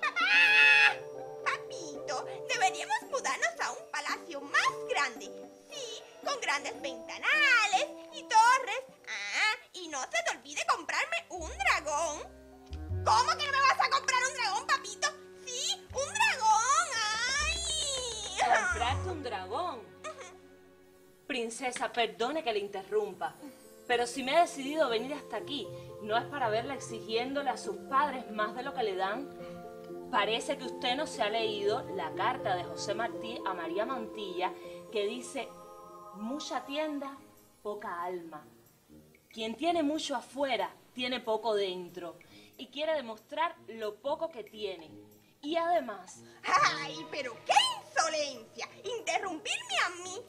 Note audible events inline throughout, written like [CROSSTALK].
¡Papá! Papito, deberíamos mudarnos a un palacio más grande. Sí, con grandes ventanales y torres. Ah, y no se te olvide comprarme un dragón. ¿Cómo que no me vas a comprar un dragón, papito? Sí, un dragón. ¡Ay! Comprarte un dragón. Princesa, perdone que le interrumpa, pero si me he decidido venir hasta aquí, no es para verla exigiéndole a sus padres más de lo que le dan. Parece que usted no se ha leído la carta de José Martí a María Mantilla que dice, mucha tienda, poca alma. Quien tiene mucho afuera, tiene poco dentro y quiere demostrar lo poco que tiene. Y además, ¡Ay, pero qué insolencia! Interrumpirme a mí.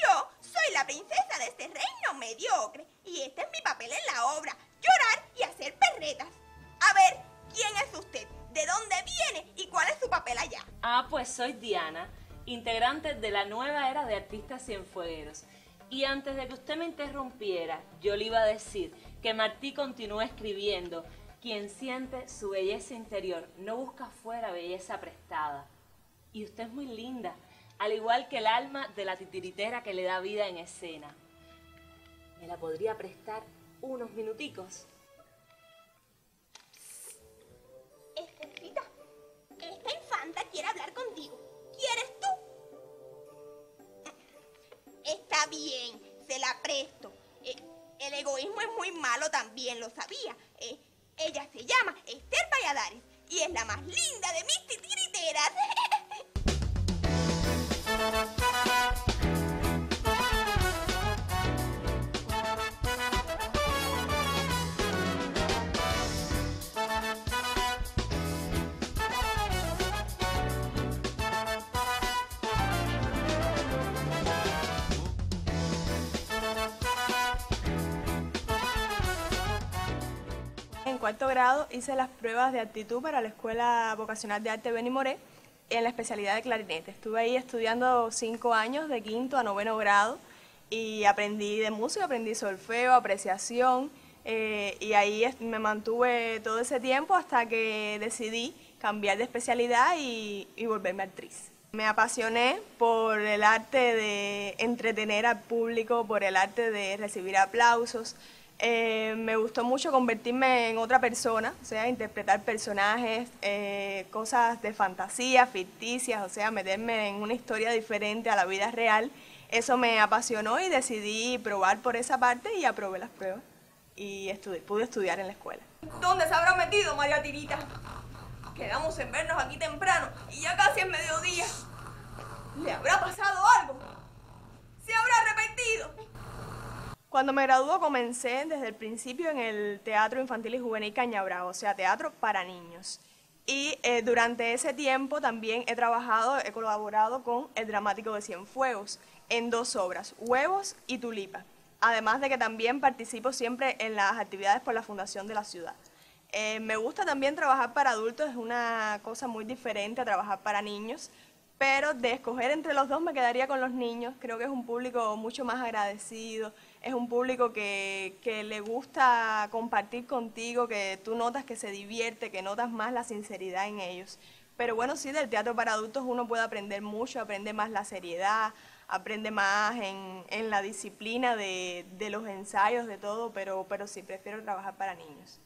Yo la princesa de este reino mediocre y este es mi papel en la obra, llorar y hacer perretas. A ver, ¿quién es usted? ¿De dónde viene? ¿Y cuál es su papel allá? Ah, pues soy Diana, integrante de la nueva era de artistas cienfuegueros. Y antes de que usted me interrumpiera, yo le iba a decir que Martí continúa escribiendo, quien siente su belleza interior no busca afuera belleza prestada. Y usted es muy linda, al igual que el alma de la titiritera que le da vida en escena. ¿Me la podría prestar unos minuticos? Estercita, esta infanta quiere hablar contigo. ¿Quieres tú? Está bien, se la presto. Eh, el egoísmo es muy malo también, lo sabía. Eh, ella se llama Esther Valladares y es la más linda de mis titiriteras. Cuarto grado hice las pruebas de aptitud para la Escuela Vocacional de Arte Beni Moré en la especialidad de clarinete. Estuve ahí estudiando cinco años de quinto a noveno grado y aprendí de música, aprendí solfeo, apreciación eh, y ahí me mantuve todo ese tiempo hasta que decidí cambiar de especialidad y, y volverme actriz. Me apasioné por el arte de entretener al público, por el arte de recibir aplausos. Eh, me gustó mucho convertirme en otra persona, o sea, interpretar personajes, eh, cosas de fantasía, ficticias, o sea, meterme en una historia diferente a la vida real. Eso me apasionó y decidí probar por esa parte y aprobé las pruebas y estudi- pude estudiar en la escuela. ¿Dónde se habrá metido María Tirita? Quedamos en vernos aquí temprano y ya casi es mediodía. ¿Le habrá pasado algo? ¿Se habrá arrepentido? Cuando me graduó comencé desde el principio en el Teatro Infantil y Juvenil Cañabravo, o sea, teatro para niños. Y eh, durante ese tiempo también he trabajado, he colaborado con el Dramático de Cienfuegos en dos obras, Huevos y Tulipa. Además de que también participo siempre en las actividades por la Fundación de la Ciudad. Eh, me gusta también trabajar para adultos, es una cosa muy diferente a trabajar para niños, pero de escoger entre los dos me quedaría con los niños. Creo que es un público mucho más agradecido, es un público que, que le gusta compartir contigo, que tú notas que se divierte, que notas más la sinceridad en ellos. Pero bueno, sí, del teatro para adultos uno puede aprender mucho, aprende más la seriedad, aprende más en, en la disciplina de, de los ensayos, de todo, pero, pero sí, prefiero trabajar para niños.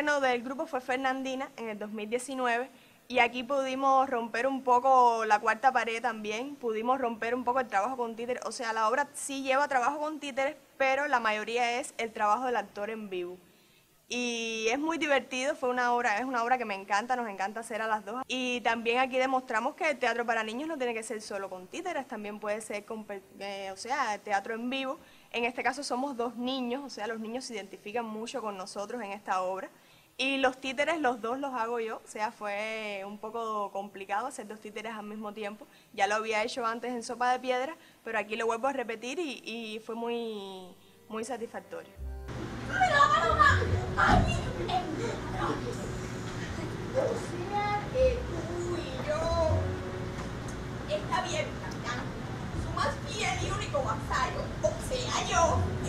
Estreno del grupo fue Fernandina en el 2019 y aquí pudimos romper un poco la cuarta pared también, pudimos romper un poco el trabajo con títeres, o sea, la obra sí lleva trabajo con títeres, pero la mayoría es el trabajo del actor en vivo. Y es muy divertido, fue una obra, es una obra que me encanta, nos encanta hacer a las dos. Y también aquí demostramos que el teatro para niños no tiene que ser solo con títeres, también puede ser con, eh, o sea, teatro en vivo. En este caso somos dos niños, o sea, los niños se identifican mucho con nosotros en esta obra. Y los títeres, los dos los hago yo, o sea, fue un poco complicado hacer dos títeres al mismo tiempo. Ya lo había hecho antes en Sopa de Piedra, pero aquí lo vuelvo a repetir y, fue muy, muy satisfactorio. Está bien, capitán. Su más fiel y único vasallo. O sea, yo.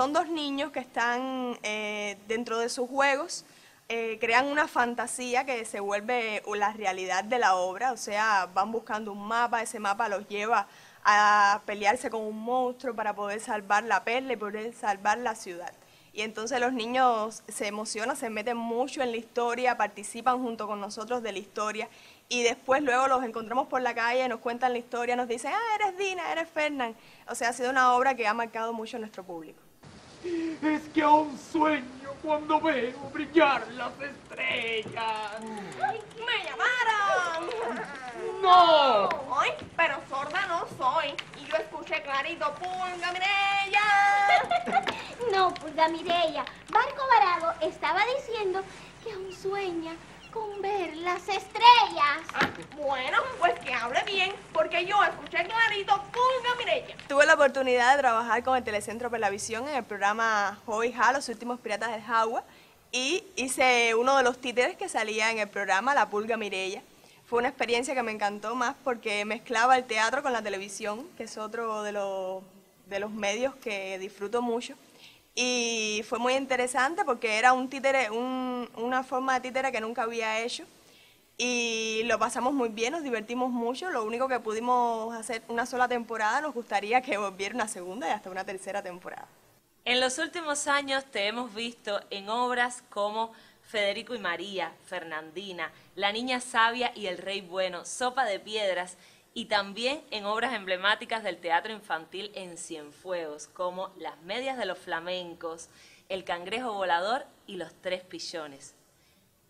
Son dos niños que están eh, dentro de sus juegos, eh, crean una fantasía que se vuelve la realidad de la obra, o sea, van buscando un mapa, ese mapa los lleva a pelearse con un monstruo para poder salvar la perla y poder salvar la ciudad. Y entonces los niños se emocionan, se meten mucho en la historia, participan junto con nosotros de la historia y después luego los encontramos por la calle, nos cuentan la historia, nos dicen, ah, eres Dina, eres Fernán. O sea, ha sido una obra que ha marcado mucho a nuestro público. Es que aún sueño cuando veo brillar las estrellas. ¡Me llamaron! ¡No! Ay, pero sorda no soy. Y yo escuché clarito, pulga, Mireya. [LAUGHS] No, Pulga Mireya. Barco Varado estaba diciendo que aún sueña con ver las estrellas. Ah, bueno, pues que hable bien, porque yo escuché clarito, pulga, Mireya. Tuve la oportunidad de trabajar con el Telecentro Visión en el programa Hobby Ha, Los Últimos Piratas del Jagua, y hice uno de los títeres que salía en el programa, La Pulga Mireya. Fue una experiencia que me encantó más porque mezclaba el teatro con la televisión, que es otro de los, de los medios que disfruto mucho. Y fue muy interesante porque era un títere, un- una forma de títere que nunca había hecho. Y lo pasamos muy bien, nos divertimos mucho. Lo único que pudimos hacer una sola temporada, nos gustaría que volviera una segunda y hasta una tercera temporada. En los últimos años te hemos visto en obras como Federico y María, Fernandina, La Niña Sabia y El Rey Bueno, Sopa de Piedras y también en obras emblemáticas del teatro infantil en Cienfuegos como Las Medias de los Flamencos, El Cangrejo Volador y Los Tres Pillones.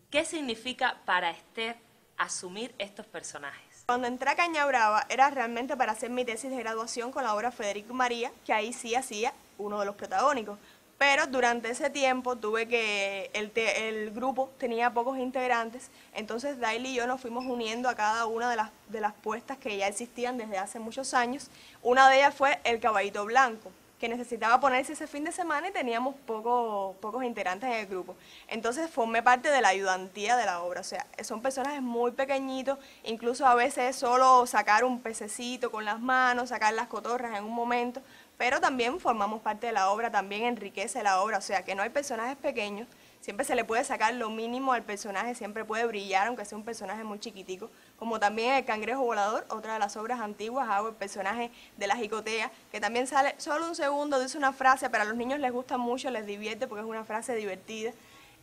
¿Qué significa para Esther asumir estos personajes? Cuando entré a Caña Brava era realmente para hacer mi tesis de graduación con la obra Federico María, que ahí sí hacía uno de los protagónicos. Pero durante ese tiempo tuve que, el, el grupo tenía pocos integrantes, entonces Daily y yo nos fuimos uniendo a cada una de las, de las puestas que ya existían desde hace muchos años. Una de ellas fue El Caballito Blanco, que necesitaba ponerse ese fin de semana y teníamos poco- pocos integrantes en el grupo. Entonces formé parte de la ayudantía de la obra, o sea, son personajes muy pequeñitos, incluso a veces es solo sacar un pececito con las manos, sacar las cotorras en un momento, pero también formamos parte de la obra, también enriquece la obra, o sea, que no hay personajes pequeños, siempre se le puede sacar lo mínimo al personaje, siempre puede brillar, aunque sea un personaje muy chiquitico, como también el cangrejo volador, otra de las obras antiguas, hago el personaje de la jicotea, que también sale solo un segundo, dice una frase, pero a los niños les gusta mucho, les divierte porque es una frase divertida.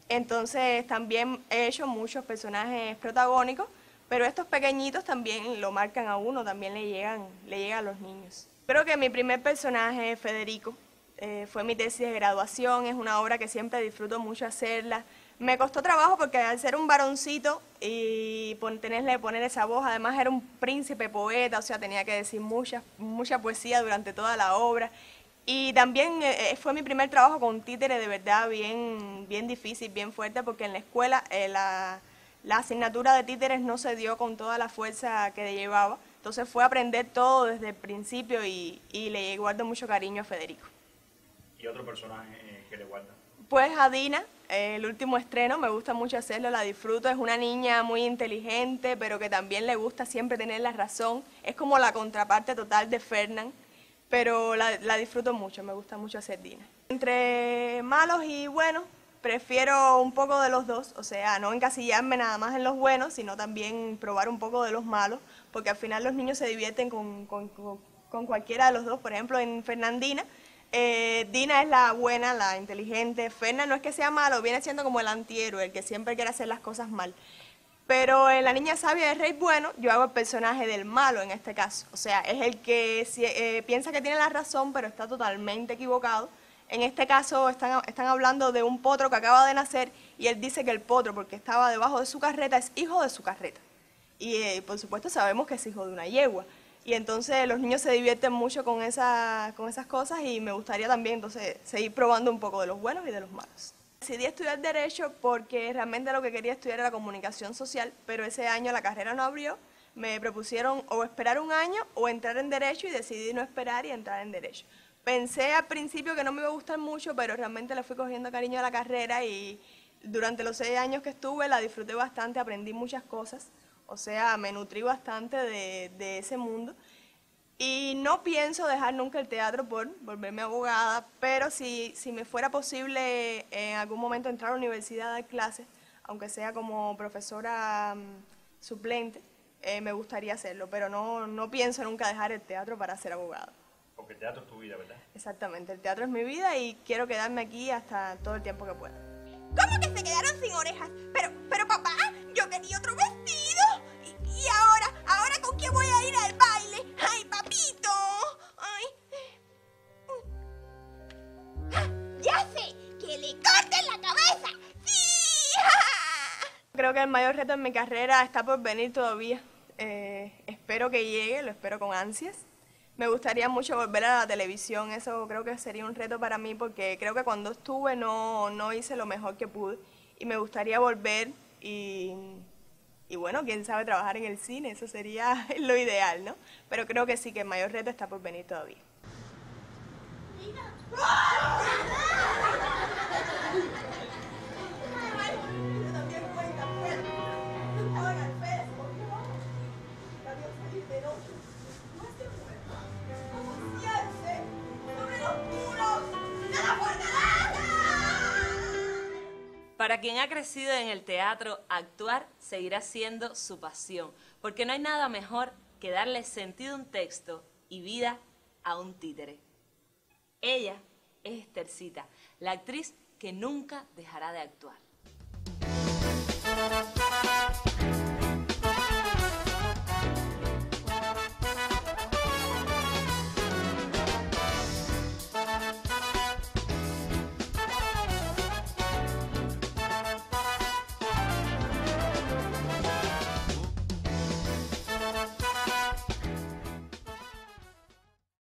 Entonces también he hecho muchos personajes protagónicos, pero estos pequeñitos también lo marcan a uno, también le llegan, le llegan a los niños. Creo que mi primer personaje, Federico, eh, fue mi tesis de graduación, es una obra que siempre disfruto mucho hacerla. Me costó trabajo porque al ser un varoncito y pon- tenerle poner esa voz, además era un príncipe poeta, o sea, tenía que decir mucha, mucha poesía durante toda la obra. Y también eh, eh, fue mi primer trabajo con títere de verdad bien, bien difícil, bien fuerte, porque en la escuela eh, la asignatura de títeres no se dio con toda la fuerza que llevaba. Entonces fue aprender todo desde el principio y, y le guardo mucho cariño a Federico. y otro personaje eh, que le guarda. Pues a Dina, eh, el último estreno, me gusta mucho hacerlo, la disfruto. Es una niña muy inteligente, pero que también le gusta siempre tener la razón. Es como la contraparte total de Fernán, pero la, la disfruto mucho, me gusta mucho hacer Dina. Entre malos y buenos, prefiero un poco de los dos, o sea, no encasillarme nada más en los buenos, sino también probar un poco de los malos, porque al final los niños se divierten con, con- con- cualquiera de los dos. Por ejemplo, en Fernandina, eh, Dina es la buena, la inteligente. Ferna no es que sea malo, viene siendo como el antihéroe, el que siempre quiere hacer las cosas mal. Pero en La Niña Sabia del Rey Bueno, yo hago el personaje del malo en este caso. O sea, es el que eh, piensa que tiene la razón, pero está totalmente equivocado. En este caso están, están hablando de un potro que acaba de nacer y él dice que el potro, porque estaba debajo de su carreta, es hijo de su carreta. Y eh, por supuesto sabemos que es hijo de una yegua. y entonces los niños se divierten mucho con, esa, con esas cosas y me gustaría también entonces seguir probando un poco de los buenos y de los malos. Decidí estudiar Derecho porque realmente lo que quería estudiar era comunicación social, pero ese año la carrera no abrió. Me propusieron o esperar un año o entrar en Derecho y decidí no esperar y entrar en Derecho. Pensé al principio que no me iba a gustar mucho, pero realmente le fui cogiendo cariño a la carrera y durante los seis años que estuve la disfruté bastante, aprendí muchas cosas. O sea, me nutrí bastante de, de ese mundo. Y no pienso dejar nunca el teatro por volverme abogada, pero si, si me fuera posible en algún momento entrar a la universidad a dar clases, aunque sea como profesora mm, suplente, eh, me gustaría hacerlo, pero no, no pienso nunca dejar el teatro para ser abogada. Porque el teatro es tu vida, ¿verdad? Exactamente, el teatro es mi vida y quiero quedarme aquí hasta todo el tiempo que pueda. ¿Cómo que se quedaron sin orejas? Pero, pero papá, yo quería otro vestido. Y, y ahora, ahora con quién voy a ir al baile. Ay, papito. Ay. Ah, ya sé, que le corten la cabeza. Sí. Creo que el mayor reto en mi carrera está por venir todavía. Eh, espero que llegue, lo espero con ansias. Me gustaría mucho volver a la televisión, eso creo que sería un reto para mí porque creo que cuando estuve no, no hice lo mejor que pude y me gustaría volver y, y bueno, quién sabe trabajar en el cine, eso sería [LAUGHS] lo ideal, ¿no? Pero creo que sí que el mayor reto está por venir todavía. Para quien ha crecido en el teatro, actuar seguirá siendo su pasión, porque no hay nada mejor que darle sentido a un texto y vida a un títere. Ella es Estercita, la actriz que nunca dejará de actuar.